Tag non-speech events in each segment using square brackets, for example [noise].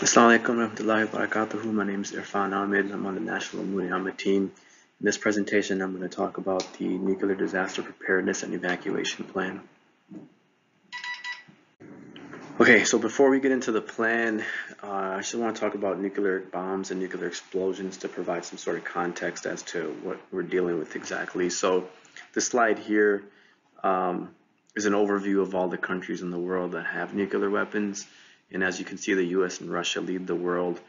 Assalamualaikum warahmatullahi wabarakatuh. My name is Irfan Ahmed. I'm on the National Ahmed team. In this presentation, I'm going to talk about the Nuclear Disaster Preparedness and Evacuation Plan. Okay, so before we get into the plan, uh, I just want to talk about nuclear bombs and nuclear explosions to provide some sort of context as to what we're dealing with exactly. So this slide here um, is an overview of all the countries in the world that have nuclear weapons. And as you can see, the US and Russia lead the world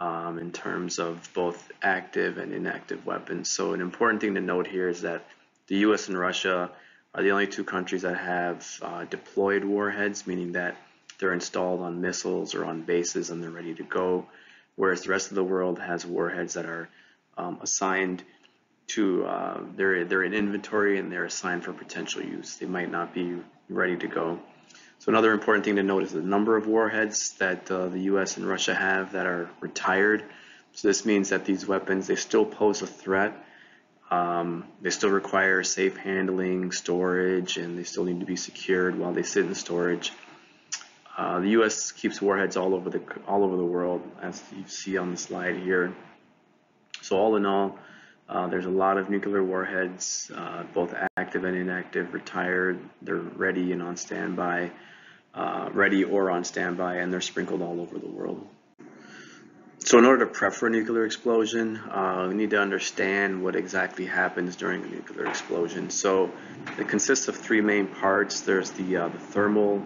um, in terms of both active and inactive weapons. So an important thing to note here is that the US and Russia are the only two countries that have uh, deployed warheads, meaning that they're installed on missiles or on bases and they're ready to go, whereas the rest of the world has warheads that are um, assigned to, uh, they're, they're in inventory and they're assigned for potential use. They might not be ready to go. So another important thing to note is the number of warheads that uh, the US and Russia have that are retired. So this means that these weapons, they still pose a threat. Um, they still require safe handling, storage, and they still need to be secured while they sit in storage. Uh, the U.S. keeps warheads all over the all over the world, as you see on the slide here. So all in all, uh, there's a lot of nuclear warheads, uh, both active and inactive, retired. They're ready and on standby, uh, ready or on standby, and they're sprinkled all over the world. So in order to prep for a nuclear explosion, uh, we need to understand what exactly happens during a nuclear explosion. So it consists of three main parts. There's the, uh, the thermal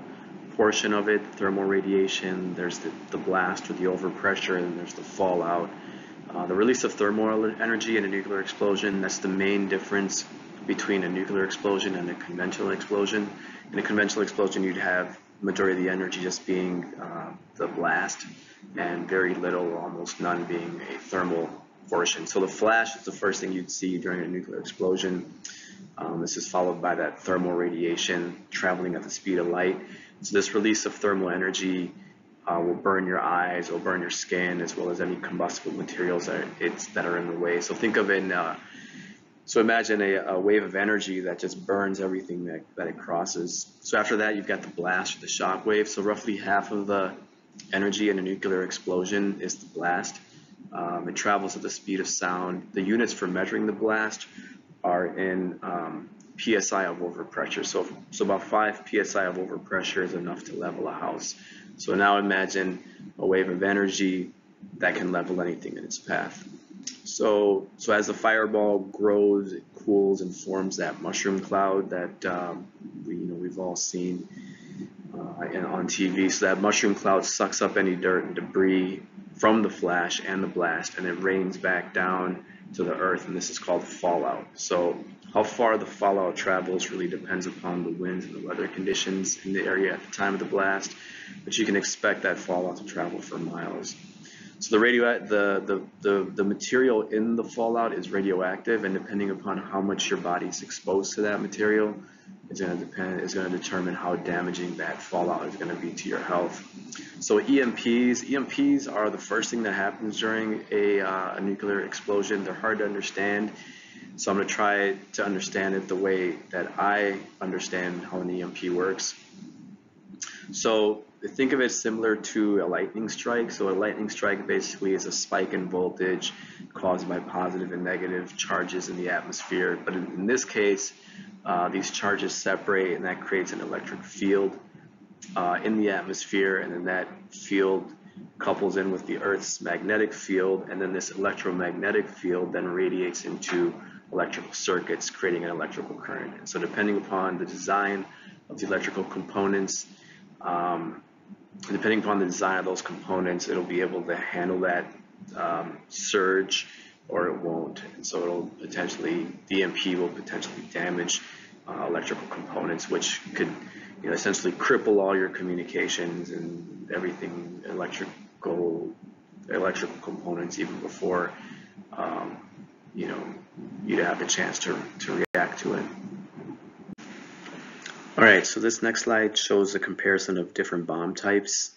portion of it, thermal radiation, there's the, the blast or the overpressure, and there's the fallout. Uh, the release of thermal energy in a nuclear explosion, that's the main difference between a nuclear explosion and a conventional explosion. In a conventional explosion, you'd have majority of the energy just being uh, the blast and very little, almost none being a thermal portion. So the flash is the first thing you'd see during a nuclear explosion. Um, this is followed by that thermal radiation traveling at the speed of light. So this release of thermal energy uh, will burn your eyes, will burn your skin, as well as any combustible materials that, it's, that are in the way. So think of it in, uh, so imagine a, a, wave of energy that just burns everything that, that it crosses. So after that, you've got the blast, or the shock wave. So roughly half of the energy in a nuclear explosion is the blast. Um, it travels at the speed of sound. The units for measuring the blast are in um, psi of overpressure. So, so about 5 psi of overpressure is enough to level a house. So now imagine a wave of energy that can level anything in its path. So, so as the fireball grows, it cools and forms that mushroom cloud that um, we, you know, we've all seen uh, on TV. So that mushroom cloud sucks up any dirt and debris from the flash and the blast, and it rains back down to the earth, and this is called fallout. So how far the fallout travels really depends upon the winds and the weather conditions in the area at the time of the blast, but you can expect that fallout to travel for miles. So the radio, the, the, the, the material in the fallout is radioactive, and depending upon how much your body is exposed to that material, it's going to depend. It's going to determine how damaging that fallout is going to be to your health. So EMPs, EMPs are the first thing that happens during a, uh, a nuclear explosion. They're hard to understand. So I'm going to try to understand it the way that I understand how an EMP works. So think of it similar to a lightning strike. So a lightning strike basically is a spike in voltage caused by positive and negative charges in the atmosphere. But in, in this case, uh, these charges separate and that creates an electric field uh, in the atmosphere. And then that field couples in with the Earth's magnetic field. And then this electromagnetic field then radiates into electrical circuits creating an electrical current. And so depending upon the design of the electrical components, um, depending upon the design of those components, it'll be able to handle that um, surge or it won't. And so it'll potentially, EMP will potentially damage uh, electrical components, which could you know, essentially cripple all your communications and everything electrical, electrical components even before um, you know, you'd have a chance to, to react to it. All right, so this next slide shows a comparison of different bomb types.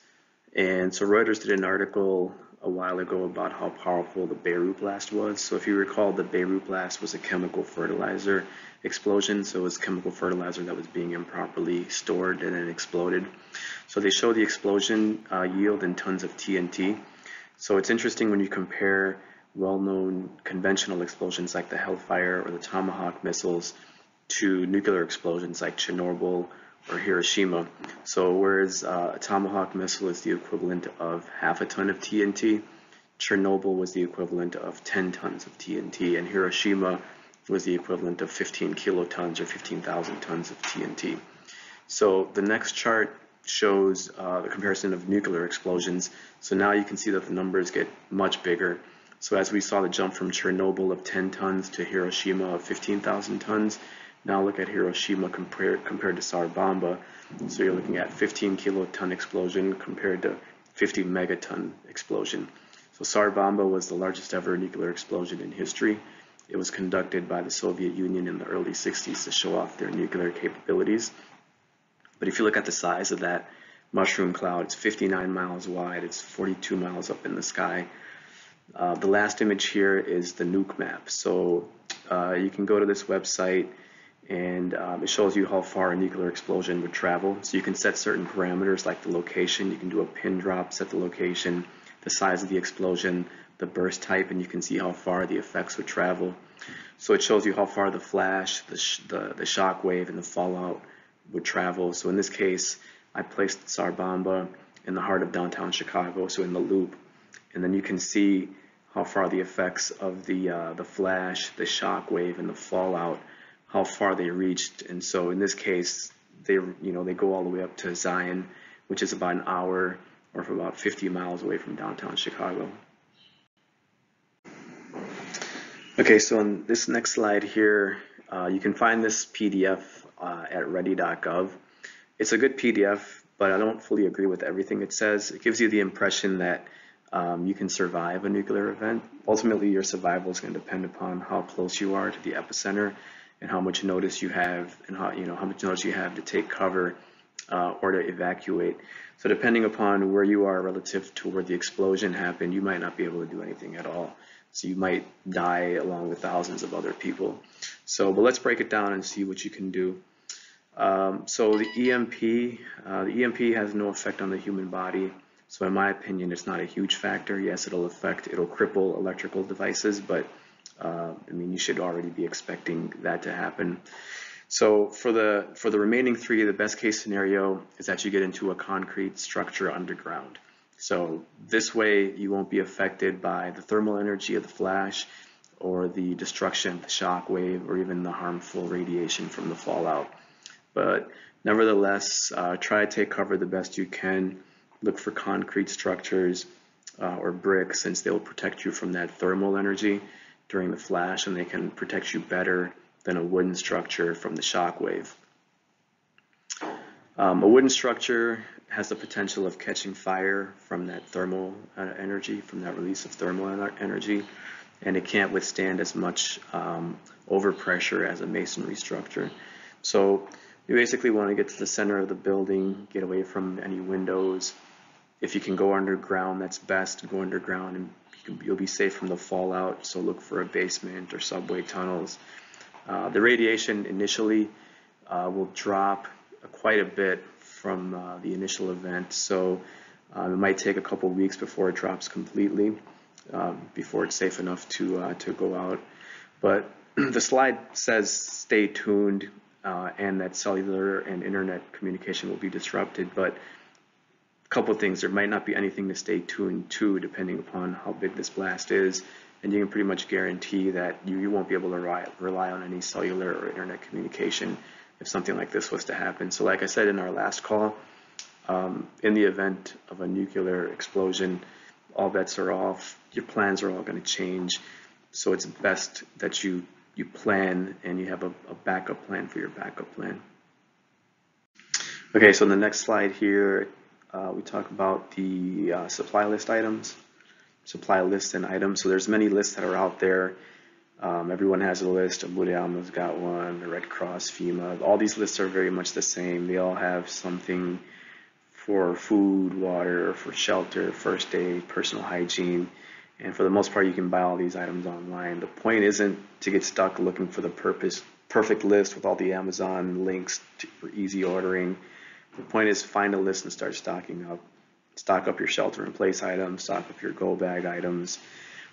And so Reuters did an article a while ago about how powerful the Beirut blast was. So if you recall, the Beirut blast was a chemical fertilizer explosion. So it was chemical fertilizer that was being improperly stored and then exploded. So they show the explosion uh, yield in tons of TNT. So it's interesting when you compare well-known conventional explosions like the Hellfire or the Tomahawk missiles to nuclear explosions like Chernobyl or Hiroshima. So whereas uh, a Tomahawk missile is the equivalent of half a ton of TNT, Chernobyl was the equivalent of 10 tons of TNT, and Hiroshima was the equivalent of 15 kilotons or 15,000 tons of TNT. So the next chart shows uh, the comparison of nuclear explosions. So now you can see that the numbers get much bigger. So as we saw the jump from Chernobyl of 10 tons to Hiroshima of 15,000 tons, now look at Hiroshima compared, compared to Tsar Bomba. So you're looking at 15 kiloton explosion compared to 50 megaton explosion. So Tsar Bomba was the largest ever nuclear explosion in history. It was conducted by the Soviet Union in the early 60s to show off their nuclear capabilities. But if you look at the size of that mushroom cloud, it's 59 miles wide, it's 42 miles up in the sky. Uh, the last image here is the nuke map. So uh, you can go to this website and um, it shows you how far a nuclear explosion would travel. So you can set certain parameters like the location, you can do a pin drop, set the location, the size of the explosion, the burst type, and you can see how far the effects would travel. So it shows you how far the flash, the, sh the, the shock wave, and the fallout would travel. So in this case, I placed Tsar Bomba in the heart of downtown Chicago, so in the loop. And then you can see how far the effects of the, uh, the flash, the shock wave, and the fallout how far they reached. And so in this case, they you know they go all the way up to Zion, which is about an hour or about 50 miles away from downtown Chicago. Okay, so on this next slide here, uh, you can find this PDF uh, at ready.gov. It's a good PDF, but I don't fully agree with everything it says. It gives you the impression that um, you can survive a nuclear event. Ultimately, your survival is going to depend upon how close you are to the epicenter and how much notice you have and how you know how much notice you have to take cover uh, or to evacuate. So depending upon where you are relative to where the explosion happened, you might not be able to do anything at all. So you might die along with thousands of other people. So, but let's break it down and see what you can do. Um, so the EMP, uh, the EMP has no effect on the human body. So in my opinion, it's not a huge factor. Yes, it'll affect, it'll cripple electrical devices, but uh, I mean, you should already be expecting that to happen. So for the for the remaining three, the best case scenario is that you get into a concrete structure underground. So this way you won't be affected by the thermal energy of the flash or the destruction, the shock wave, or even the harmful radiation from the fallout. But nevertheless, uh, try to take cover the best you can. Look for concrete structures uh, or bricks since they will protect you from that thermal energy during the flash and they can protect you better than a wooden structure from the shock wave. Um, a wooden structure has the potential of catching fire from that thermal uh, energy, from that release of thermal energy, and it can't withstand as much um, overpressure as a masonry structure. So you basically want to get to the center of the building, get away from any windows. If you can go underground, that's best. Go underground and you'll be safe from the fallout, so look for a basement or subway tunnels. Uh, the radiation initially uh, will drop quite a bit from uh, the initial event, so um, it might take a couple weeks before it drops completely, um, before it's safe enough to, uh, to go out. But [clears throat] the slide says stay tuned uh, and that cellular and internet communication will be disrupted, but couple things. There might not be anything to stay tuned to depending upon how big this blast is. And you can pretty much guarantee that you, you won't be able to rely, rely on any cellular or internet communication if something like this was to happen. So like I said in our last call, um, in the event of a nuclear explosion, all bets are off. Your plans are all going to change. So it's best that you, you plan and you have a, a backup plan for your backup plan. Okay, so the next slide here uh, we talk about the uh, supply list items, supply list and items. So there's many lists that are out there. Um, everyone has a list. Abu Dhabi's got one. The Red Cross, FEMA. All these lists are very much the same. They all have something for food, water, for shelter, first aid, personal hygiene. And for the most part, you can buy all these items online. The point isn't to get stuck looking for the purpose, perfect list with all the Amazon links to, for easy ordering. The point is find a list and start stocking up. Stock up your shelter in place items, stock up your go bag items.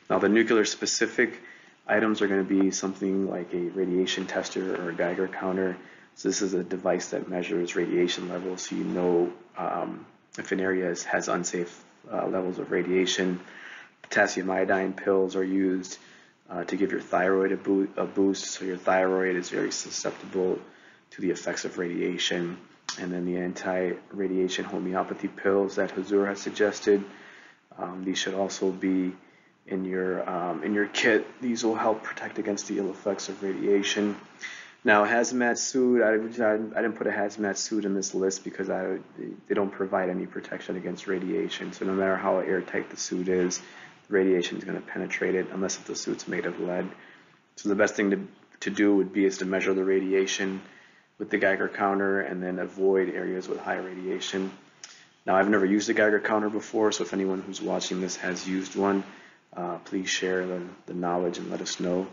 Now the nuclear specific items are going to be something like a radiation tester or a Geiger counter. So this is a device that measures radiation levels so you know um, if an area is, has unsafe uh, levels of radiation. Potassium iodine pills are used uh, to give your thyroid a, bo a, boost, so your thyroid is very susceptible to the effects of radiation. And then the anti-radiation homeopathy pills that Hazur has suggested, um, these should also be in your um, in your kit. These will help protect against the ill effects of radiation. Now, hazmat suit, I, I, didn't put a hazmat suit in this list because I, they don't provide any protection against radiation. So no matter how airtight the suit is, the radiation is going to penetrate it unless if the suit's made of lead. So the best thing to, to do would be is to measure the radiation with the Geiger counter and then avoid areas with high radiation. Now, I've never used a Geiger counter before, so if anyone who's watching this has used one, uh, please share the, the knowledge and let us know.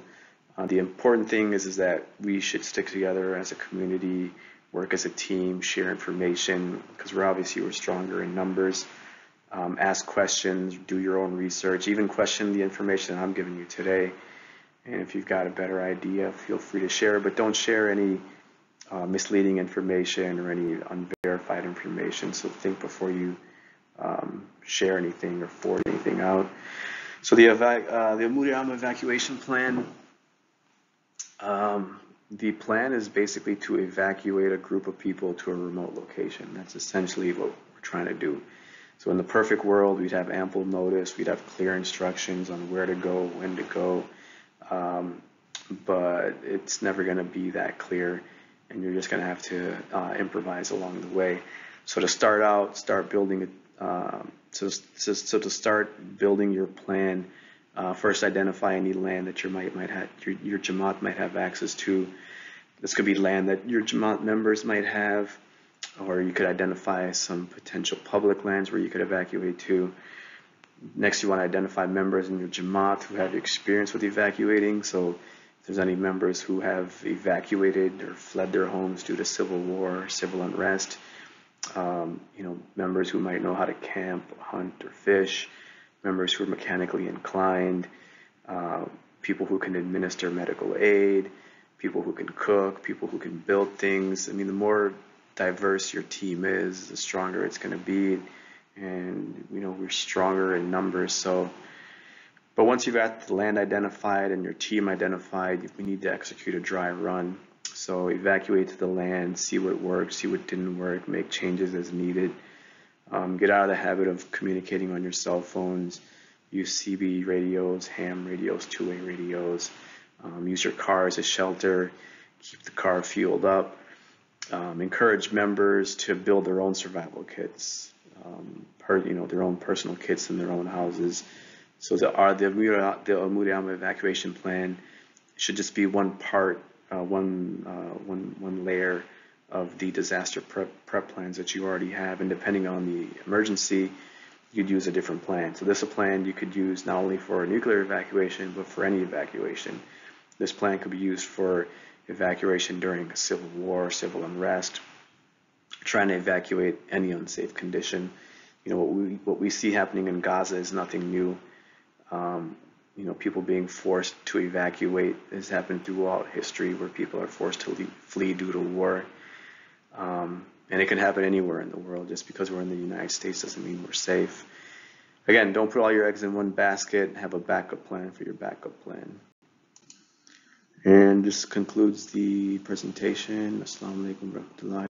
Uh, the important thing is, is that we should stick together as a community, work as a team, share information, because we're obviously we're stronger in numbers. Um, ask questions, do your own research, even question the information I'm giving you today. And if you've got a better idea, feel free to share, but don't share any uh, misleading information or any unverified information. So think before you um, share anything or forward anything out. So the, evac uh, the evacuation plan um, the plan is basically to evacuate a group of people to a remote location. That's essentially what we're trying to do. So in the perfect world, we'd have ample notice, we'd have clear instructions on where to go, when to go, um, but it's never going to be that clear, and you're just going to have to uh, improvise along the way. So to start out, start building it. Uh, so, so, so to start building your plan, uh, first, identify any land that your might might have your, your Jamaat might have access to. This could be land that your Jamaat members might have, or you could identify some potential public lands where you could evacuate to. Next, you want to identify members in your Jamaat who have experience with evacuating. So, there's any members who have evacuated or fled their homes due to civil war, civil unrest, um, you know, members who might know how to camp, hunt, or fish members who are mechanically inclined, uh, people who can administer medical aid, people who can cook, people who can build things. I mean, the more diverse your team is, the stronger it's going to be. And, you know, we're stronger in numbers. So, but once you've got the land identified and your team identified, we need to execute a dry run. So evacuate to the land, see what worked, see what didn't work, make changes as needed. Um, get out of the habit of communicating on your cell phones. Use CB radios, ham radios, two-way radios. Um, use your car as a shelter. Keep the car fueled up. Um, encourage members to build their own survival kits, um, per, you know, their own personal kits in their own houses. So the, uh, the, the Amuriama evacuation plan should just be one part, uh, one, uh, one, one layer of the disaster prep, prep plans that you already have. And depending on the emergency, you'd use a different plan. So this is a plan you could use not only for a nuclear evacuation, but for any evacuation. This plan could be used for evacuation during a civil war, civil unrest, trying to evacuate any unsafe condition. You know, what we, what we see happening in Gaza is nothing new. Um, you know, people being forced to evacuate has happened throughout history where people are forced to leave, flee due to war. Um, and it can happen anywhere in the world. Just because we're in the United States doesn't mean we're safe. Again, don't put all your eggs in one basket. Have a backup plan for your backup plan. And this concludes the presentation. Assalamu alaikum